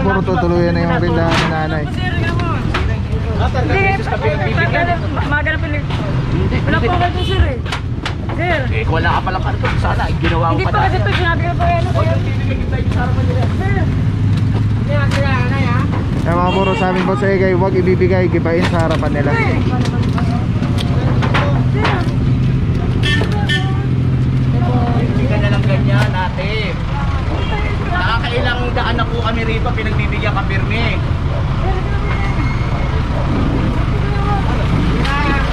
puro tutuluyan na yung rindahan ni nanay. Hindi, maga na pinig. Wala po kayo doon, sir eh. Sir, Eh, wala ka palang karton. Sana, ginawa ko hindi pa pa kasi ito, sinabi ko pa yan. O, yung bibigyan tayo sa harapan nila. Sir, Kaya mga puro sa amin po sa Egay, huwag ibibigay, gibain sa harapan nila. Bibigyan na lang ganyan, ate. Nakakailang daan na po kami rito, pinagbibigyan ka pirmi.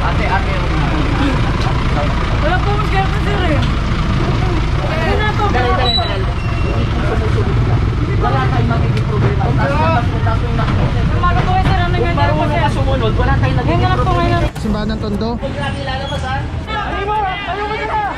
Ate, ate. wala po mas girlfriend, sir eh. Na po, Dali, dali. Wala tayong magiging problema. Tapos na, tapos na, tapos. Umaga po kayo, sir, ang Kung nangyayari po, sir. sumunod, wala tayong nagiging problema. Simbahan ng Tondo. Huwag lalabas, ha? Mo, ayaw mo dyan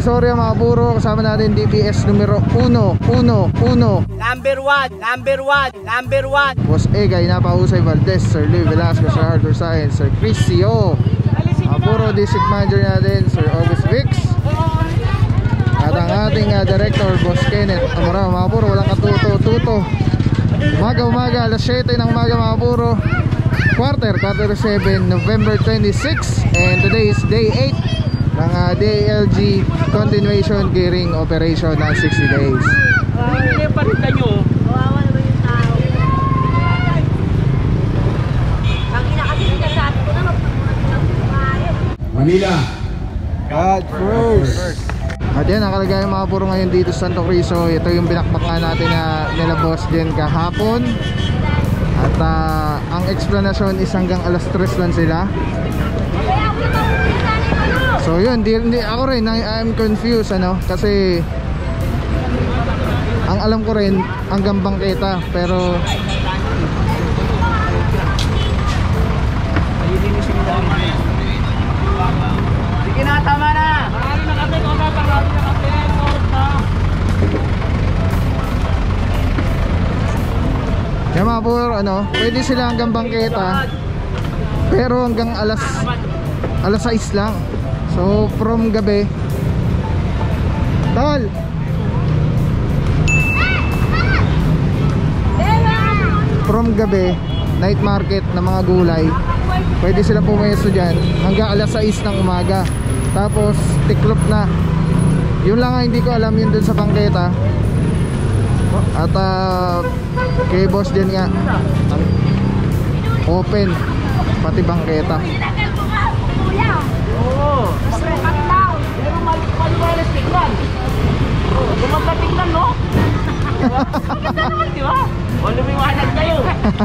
Divisoria mga puro Kasama natin DPS numero 1 1 1 Number one, number one, number one. Boss Egay, Napahusay Valdez Sir Lee Velasco, Sir Arthur Science Sir Crisio Mga puro district manager natin Sir August Vix At ang ating uh, director Boss Kenneth Amara mga puro walang katuto-tuto Umaga umaga alas 7 ng umaga mga puro Quarter, quarter 7 November 26 And today is day 8 ng uh, DLG continuation gearing operation ng 60 days Hindi pa rin kayo. Kawawa naman yung tao. Ang ina kasi sinasabi ko na magpapagpapalit. Manila. God first. At yan, ang kalagayan mga puro ngayon dito sa Santo Cristo. Ito yung binakbak nga natin na nila boss din kahapon. At ah, ang explanation is hanggang alas 3 lang sila. Kaya ako naman pumunta ng ano. So yun, di, di, ako rin, I- I'm confused ano, kasi ang alam ko rin hanggang bangketa pero Sige na, tama na. Marami na na yung mga puro ano, pwede sila hanggang bangketa pero hanggang alas alas 6 lang. So from gabi. Tol! From gabi, night market ng mga gulay. Pwede silang pumesto dyan. Hanggang alas 6 ng umaga. Tapos tiklop na. Yun lang nga hindi ko alam yun dun sa bangketa. At ah, kay boss din nga. Open. Pati bangketa maliwalas tignan. Oo, Lumagdating lang, no? Maganda naman, di ba? O, lumiwanag kayo.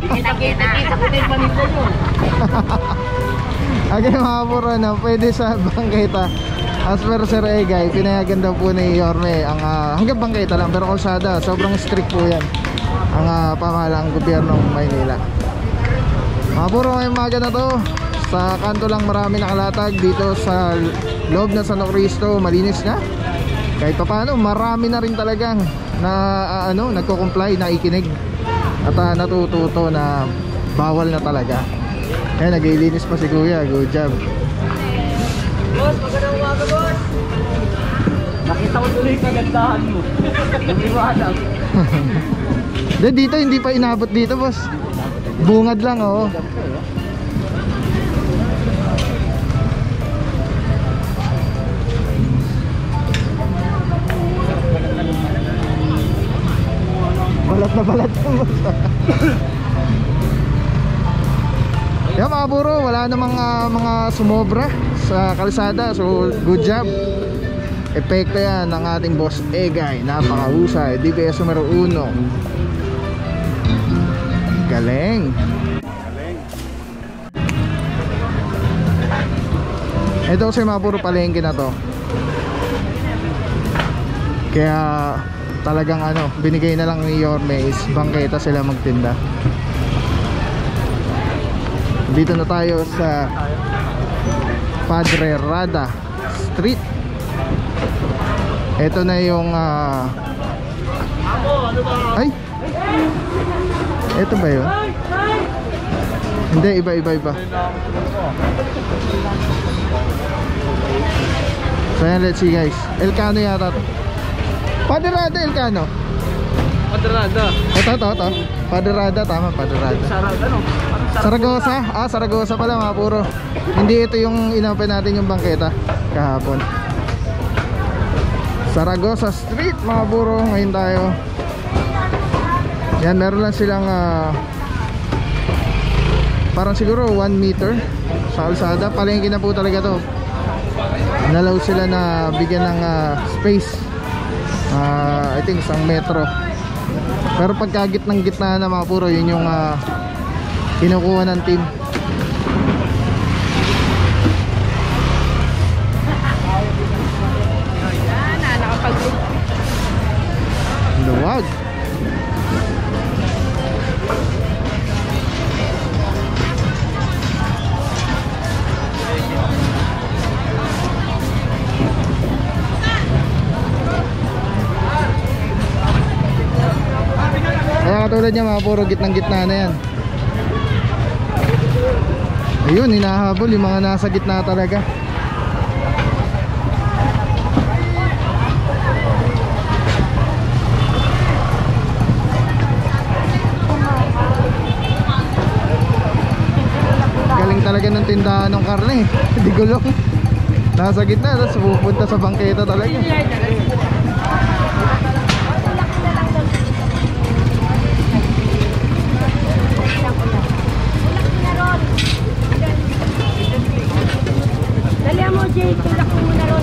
Kita-kita-kita ko din paninda nyo. Okay mga puro na pwede sa bangketa As per Sir Egay, pinayagan daw po ni Yorme ang ah, hanggang bangketa lang pero kalsada, sobrang strict po yan ang uh, pamahalang gobyernong Maynila. Mga puro ngayong maga na to, sa kanto lang marami nakalatag dito sa loob ng San Cristo, malinis na. Kahit pa paano, marami na rin talagang na ah, ano, nagko-comply, naikinig at ah, natututo na bawal na talaga. Kaya naglilinis pa si Kuya, good job. Boss, magandang umaga, boss. Nakita ko tuloy kagandahan mo. Hindi, dito hindi pa inabot dito, boss. Bungad lang, oo. na balat yung basta. Yan mga buro, wala namang ah, mga sumobra sa kalsada. So, good job. Epekto yan ng ating boss Egay. Napakahusay. DPS numero 1. Galing. Ito kasi mga puro palengke na to. Kaya talagang ano, binigay na lang ni Yorme is bangketa sila magtinda. Dito na tayo sa Padre Rada Street. Ito na yung ah, Ay! Ito ba yun? Hindi, iba, iba, iba. So yan, let's see guys. Elcano yata to. Paderada Elcano. Padrada. Ito, ito, ito. Paderada, tama, Paderada. Sarang ano? Saragosa? Ah, Saragosa pala mga puro. Hindi ito yung inopen natin yung bangketa kahapon. Saragosa Street mga puro. Ngayon tayo. Yan, meron lang silang ah, parang siguro 1 meter sa kalsada. Palengke na po talaga to. Nalaw sila na bigyan ng ah, space. Ah, I think isang metro. Pero pagka gitnang gitna na mga puro, yun yung ah, kinukuha ng team. Katulad niya mga puro gitnang gitna na yan. Ayun, hinahabol yung mga nasa gitna talaga. Galing talaga ng tindahan ng karne. Hindi gulong. Nasa gitna, tapos pupunta sa bangketa talaga. Dali mo, Jay. Tulak mo muna ron.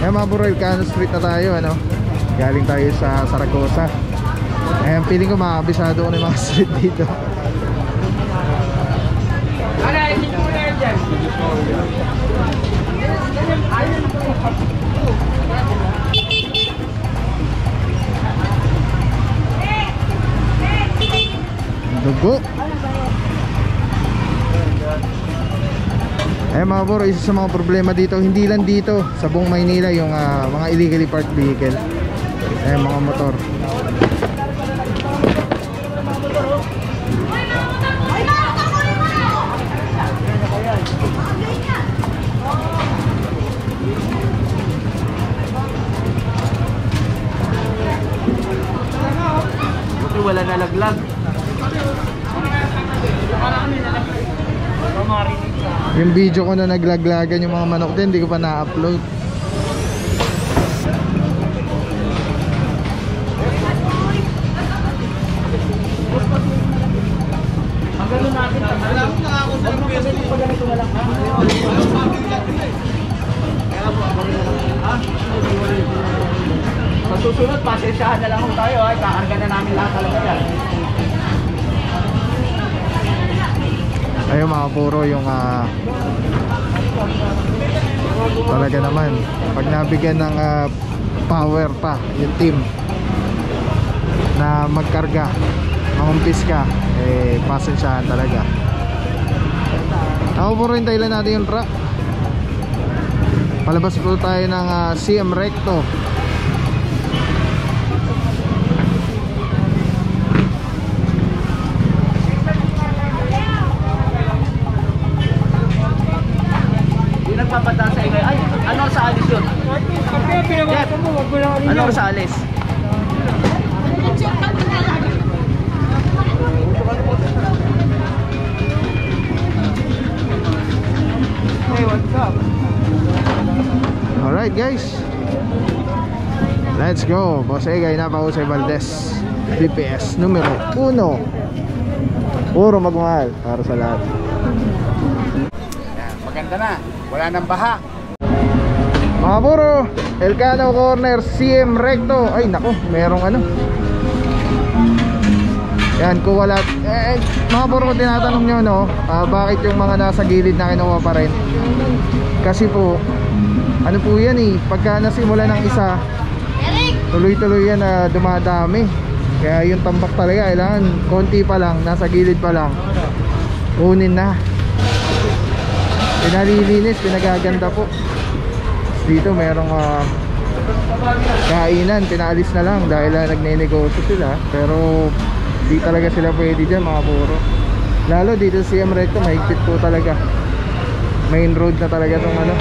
Ayan mga bro, Ilcano Street na tayo ano. Galing tayo sa Saragosa Ayan, feeling ko makakabisado ko na yung mga street dito Ano, hindi ko na yan dyan. Dugo Ayan mga bro, isa sa mga problema dito Hindi lang dito, sa buong Maynila Yung ah, mga illegally parked vehicle. Ayan mga motor. Wala nalaglag. Yung video ko na naglaglagan yung mga manok din Hindi ko pa na-upload sa susunod, pasensyahan na lang tayo. Ay, kakarga na namin lahat talaga yan. Ayun mga puro yung ah, Talaga naman. Pag nabigyan ng ah, power pa Yung team Na magkarga Mangumpis ka Eh pasensyahan talaga. Ako puro yung dahilan natin yung truck. Palabas po tayo ng ah, CM Recto Anong oras alis? Hey, what's up? Alright guys. Let's go. Boss Egay na Jose Valdez BPS numero 1 Puro magmahal para sa lahat. Maganda na. Wala nang baha. Mga buro, Elcano Corner, CM Recto. Ay, nako, merong ano. Yan, kung wala. Eh, mga buro, kung tinatanong nyo, no, ah, bakit yung mga nasa gilid na kinuha pa rin? Kasi po, ano po yan eh, pagka nasimula ng isa, tuloy-tuloy yan na dumadami. Kaya yung tambak talaga, kailangan konti pa lang, nasa gilid pa lang. Kunin na. Pinalilinis, pinagaganda po. Dito merong ah, kainan, pinaalis na lang dahil ah, nagne-negosyo sila. Pero di talaga sila pwede dyan mga puro. Lalo dito sa CM Recto, mahigpit po talaga. Main road na talaga itong ano,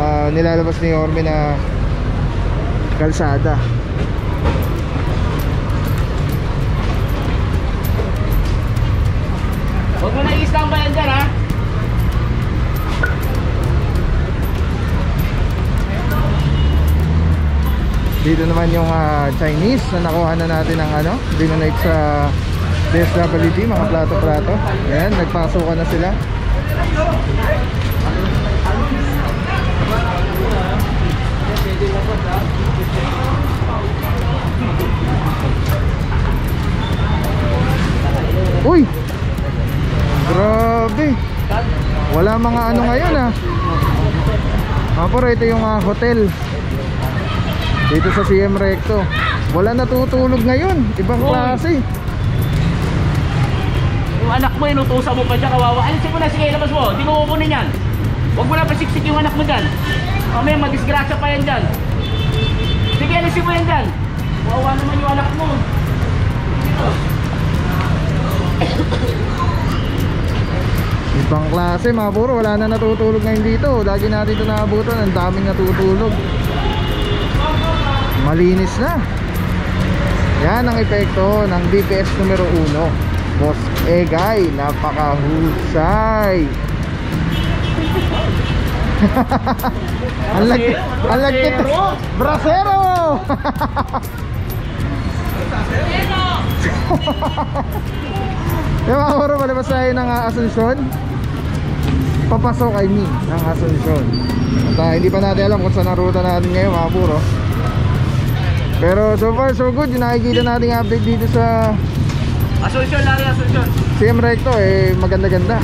ah, nilalabas ni Orme na kalsada. Huwag mo na i-stand dyan, ha? Dito naman yung ah, Chinese na nakuha na natin ng ano, dinonate sa DSWD, mga plato-plato. Ayan, nagpasukan na sila. Uy! Grabe! Wala mga ano ngayon ah. Pero ito yung ah, hotel dito sa CM Recto. Wala natutulog ngayon. Ibang klase. Yung anak mo, inutusan mo pa dyan, kawawa. Alisin mo na, sige, labas mo. Hindi mo kukunin yan. Huwag mo na pasiksik yung anak mo dyan. Mamaya, madisgrasya pa yan dyan. Sige, alisin mo yan dyan. Kawawa naman yung anak mo. Dito. Ibang klase mga buro. Wala na natutulog ngayon dito. Lagi natin ito naabutan. Ang daming natutulog. Malinis na. Yan ang epekto ng DPS numero 1. Boss Egay. Napakahusay. ang lag ang lagkit brasero Yung mga buro palabas tayo ng uh, Asunsyon Papasok I mean ng Asunsyon At ah, hindi pa natin alam kung saan ang ruta natin ngayon mga buro Pero so far so good Yung nakikita nating update dito sa Asunsyon, Larry, Asunsyon. CM Recto eh maganda-ganda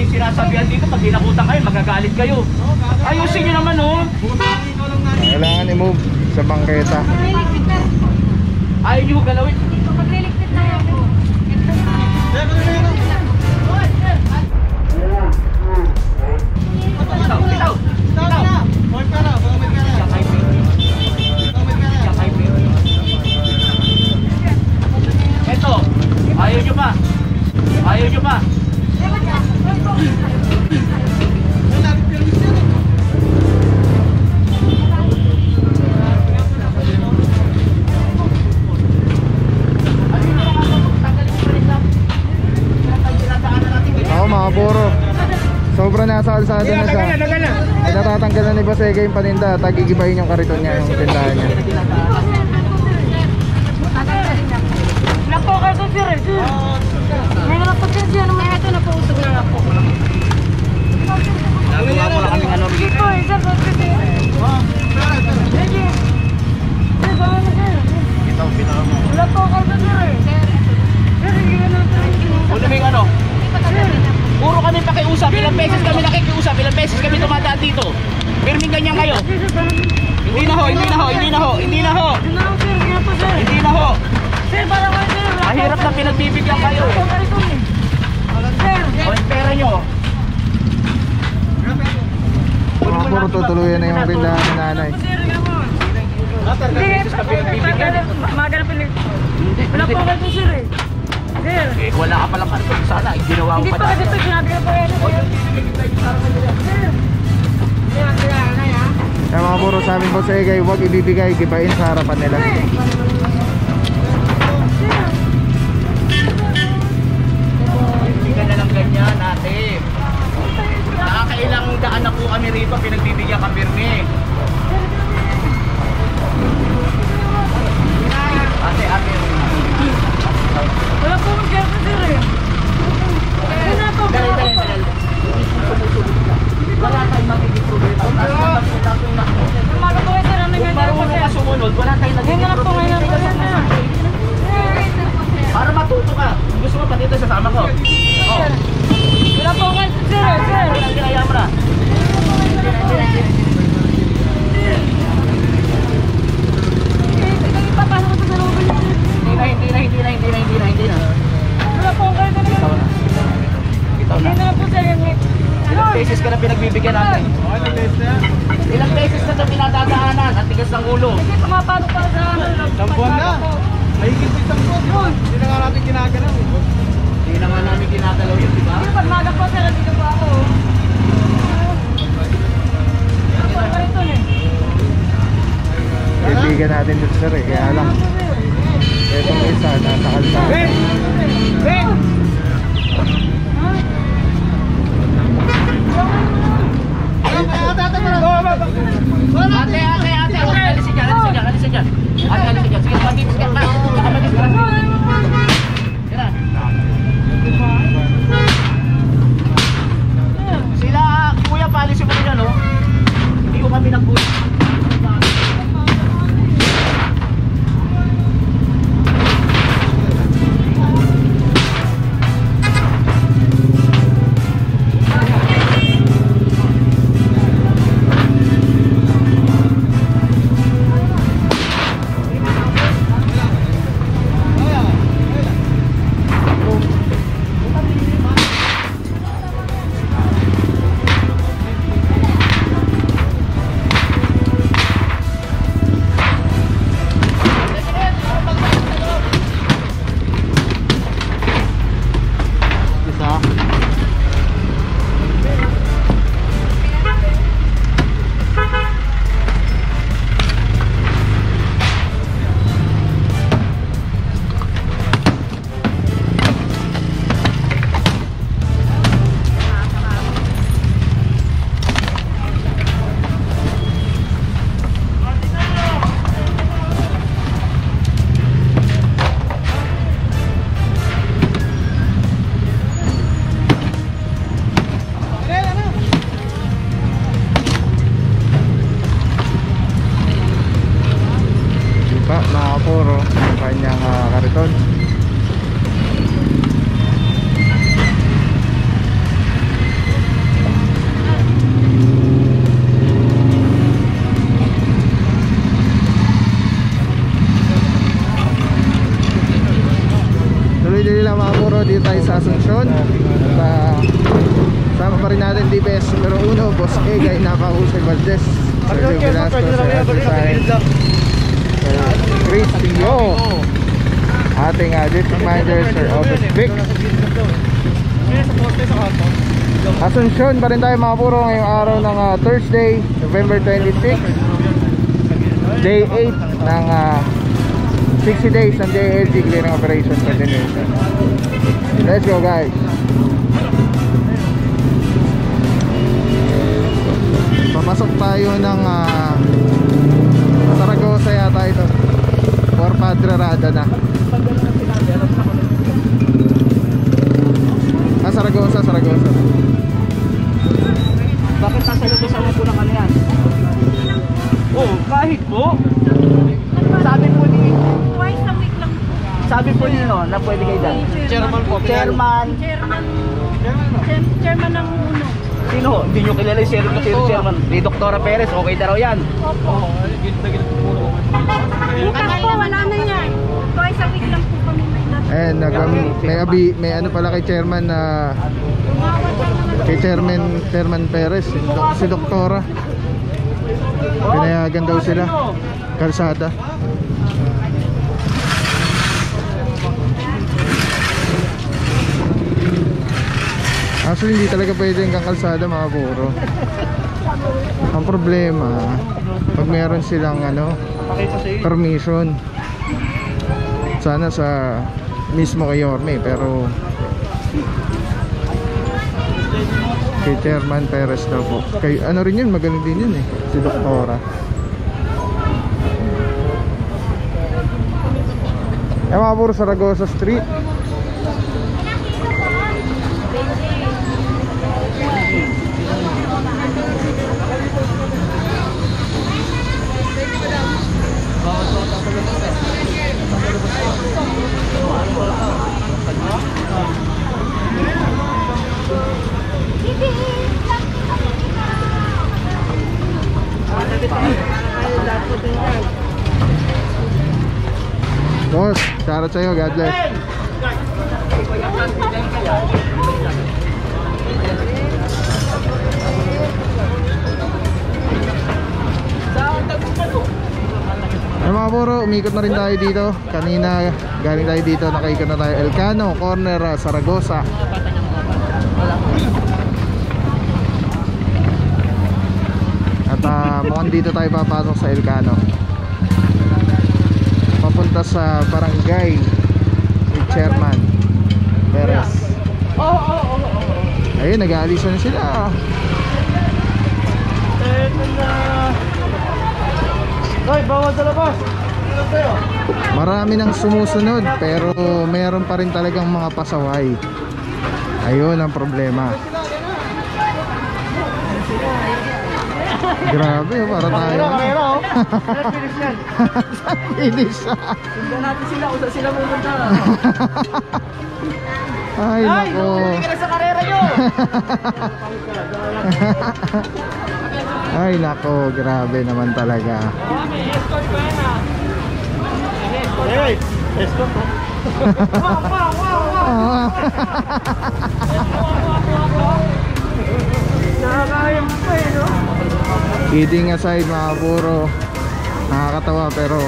bibigay sinasabihan dito. Pag dinakutan kayo, magagalit kayo. Ayusin nyo naman, oh. Kailangan i-move sa bangketa Ayaw nyo galawin. Magliligpit na ako. Bitaw, bitaw, ayaw nyo pa. Ayaw nyo pa. Ano yung mga ano, tanggalin mo pa rin lang. Tinatanggalin natin ganyan. Ako mga buro Sobra na na siya. Eh natatanggalan ni Boss Egay yung paninda Tagigibahin yung kariton niya Yung tindahan niya. Ilan po kayo sir eh? Sir. May mga pagkasya naman ito na na ako. Nagawa mo lang kaming ano, po, isa po kasi. Sir, na sir. Wala po sir eh. Sir, sige na sir. Ano ba yung ano? Sir, Puro kami pakiusap. Ilang beses kami nakikiusap. Ilang beses kami tumadaan dito. Pirming ganyan kayo. Hindi na ho, hindi na ho, hindi na ho, hindi na ho. Yun na sir, na po sir. Hindi na ho. Sir, parang wala sir. Mahirap na pinagbibigyan kayo Wala eh. Sir, O yung pera nyo. Mga puro tutuluyan na yung rindahan ni nanay. sir, Hindi. Maganap pinag... Hindi, Wala hindi. po ganito sir eh. Sir, Eh, wala ka palang karton. Sana, eh, ginawa ko hindi pa pa kasi ito sinabi ko po yan. Sir. Sir, sir, mga puro sa amin po sa Egay, huwag ibibigay, gibain sa harapan nila. Hindi Nakakailang daan na po kami rito, pinagbibigyan ka pirmi. Ate, ate. Wala po ganito sir eh. Na po. Dali, dali, dali. Wala tayong magiging problema. Kung marunong ka sumunod, wala tayong nagiging po, ngayon na po. problema. Ngayon Diba, mga puro, ang kanyang ah, kariton. Tuloy-tuloy lang mga puro dito tayo sa Asuncion. At ah, sama pa rin natin DPS numero 1, Boss Egay, Napahusay Valdez. Sergio Velasco, Sir Sainz. Chris Tio ating uh, district manager Sir August Vic Asuncion pa rin tayo mga puro ngayong araw ng ah, Thursday November 26 Day 8 ng ah, 60 days ng JLG clearing operation continuation Let's go guys. Papasok tayo ng ah, Saragosa yata ito For Padre Rada na Ah, Saragosa, Saragosa Bakit nasa labas mo po ng ano yan? Oh, kahit po. Sabi po ni... Twice a week lang. Sabi po niyo no, na pwede kayo dyan. Chairman po. Chairman. Chairman. Chair- Chairman ng uno. Sino? Hindi nyo kilala yung chairman, sino chairman? Ni Doktora Perez, okay na raw yan. Opo. Bukas po, wala na yan. Twice a week lang po kami may nasa. Ayan, nag, may, abi, may ano pala kay chairman na kay chairman Chairman Perez, si, si Doktora. Pinayagan daw sila. Kalsada. Actually, hindi talaga pwede hanggang kalsada mga buro. Ang problema, pag meron silang ano, permission, sana sa mismo kay Yorme, pero kay Chairman Perez daw po. Kay ano rin yun, magaling din yun eh, si Doktora. Eh mga puro Saragosa Street. Boss, shoutout sa'yo, God bless. Ay mga puro, umikot na rin tayo dito. Kanina, galing tayo dito, nakaikot na tayo. Elcano, corner, ah, Saragosa. At ah, mukhang dito tayo papasok sa Elcano. Papunta sa barangay ni Chairman Perez. Ayun, nag-aalis na sila. Hoy, bawal sa labas. Marami nang sumusunod pero meron pa rin talagang mga pasaway. Ayun ang problema. Grabe, oh, para tayo. Finish yan. Finish. Sundan natin sila kung saan sila pupunta. Ay, nako. Hindi ka na sa karera nyo. Ay, nako. Grabe naman talaga. Hey, escort po. Ah. Nakakayang pa eh, no? Kidding aside mga puro Nakakatawa pero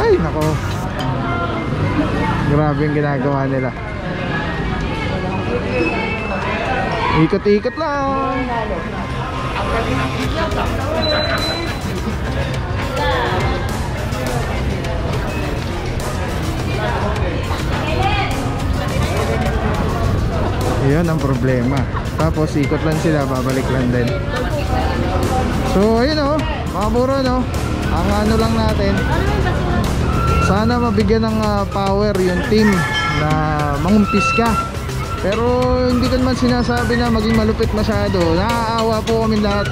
Ay nako. Grabe yung ginagawa nila. Ikot-ikot lang. Yun ang problema Tapos ikot lang sila Babalik lang din. So ayun o, mga buro no? Ang ano lang natin Sana mabigyan ng ah, power yung team Na mangumpis ka. Pero hindi ko naman sinasabi na maging malupit masyado. Naaawa po kami lahat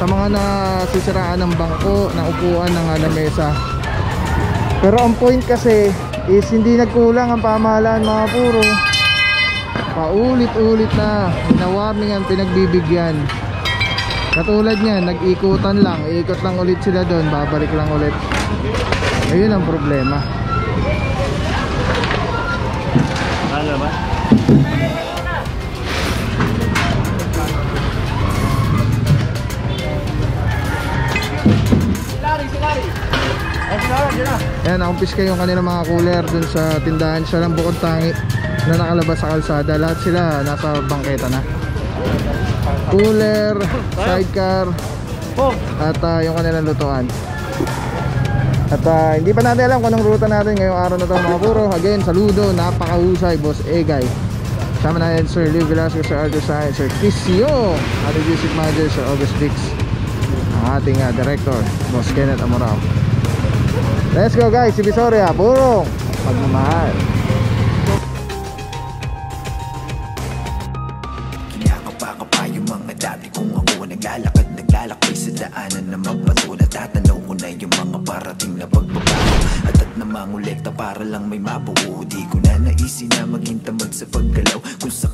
Sa mga nasisiraan ng bangko Ng upuan ng ah, lamesa Pero ang point kasi Is hindi nagkulang ang pamahalaan mga puro Paulit-ulit na Hinawarningan, pinagbibigyan Katulad niyan, nag-ikutan lang, ikot lang ulit sila doon, babalik lang ulit. Ayun ang problema. Ano ba? Ayan, nakumpis kayo yung kanilang mga cooler dun sa tindahan. Siya lang bukod tangi na nakalabas sa kalsada. Lahat sila nasa bangketa na. Cooler, sidecar, at ah, yung kanilang lutuan. At ah, hindi pa natin alam kung anong ruta natin ngayong araw na to mga puro. Again, saludo, napakahusay, Boss Egay. Sama natin Sir Lee Velasquez, Sir Arthur Sainz, Sir Kisio, ating music manager, Sir August Dix, ang ating ah, director, Boss Kenneth Amorao. Let's go guys, si Visoria, puro pagmamahal. lang may mabuo. Di ko na naisin na maging tamad sa paggalaw. Kung sa